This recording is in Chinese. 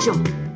就。